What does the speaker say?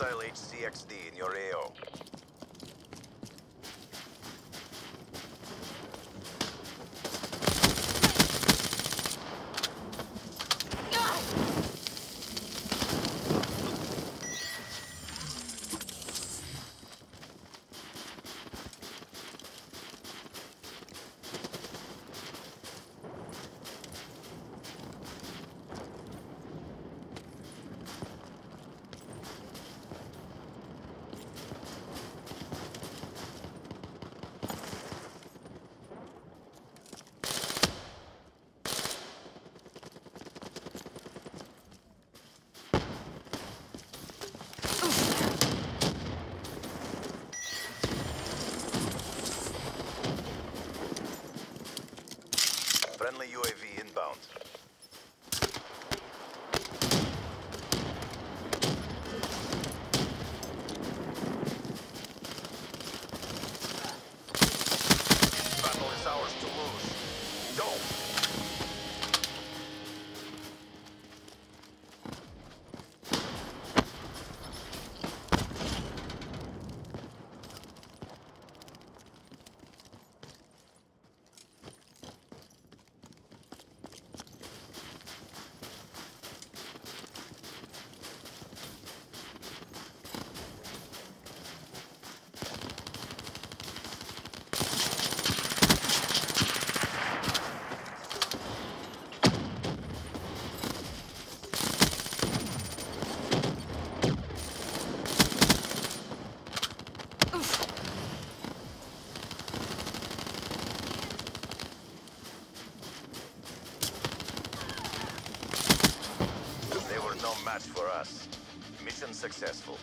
Hostile HCXD in your AO. Match for us. Mission successful.